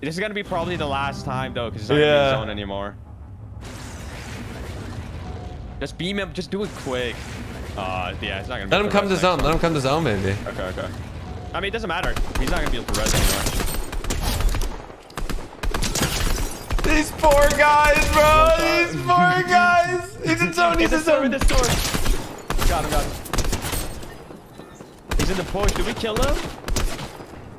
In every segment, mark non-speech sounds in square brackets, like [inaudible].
This is gonna be probably the last time though, because it's not Yeah. gonna be zone anymore. Just beam him. Just do it quick. Uh, yeah, it's not gonna. Be Let him come to zone. next Let him come to zone, maybe. Okay, okay. I mean, it doesn't matter. He's not gonna be able to res anymore. These poor guys, bro. These poor guys. [laughs] He's in zone. He's in store, in zone. the store. Got him, got him. He's in the push. Did we kill him?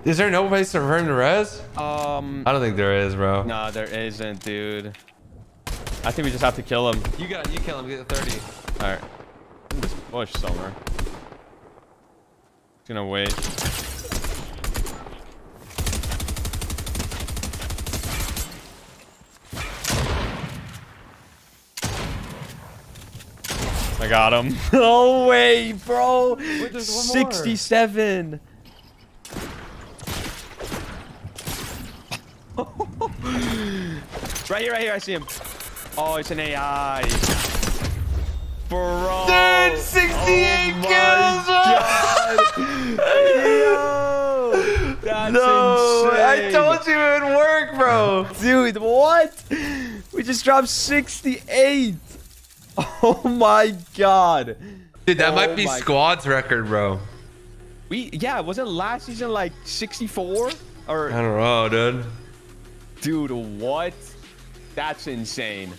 Is there no place for him to res? Um, I don't think there is, bro. no, there isn't, dude. I think we just have to kill him. You got. You kill him. Get the 30. All right. In this bush somewhere. He's gonna wait. I got him. [laughs] No way, bro. there's one more. 67. [laughs] right here, right here. I see him. Oh, it's an AI. Bro. Dude, 68 kills, bro. [laughs] Yo, that's No, I told you it would work, bro. Dude, what? We just dropped 68. Oh my god. Dude, that Oh might be squad's record, bro. We yeah, wasn't last season like 64? Or I don't know, dude. Dude, what? That's insane.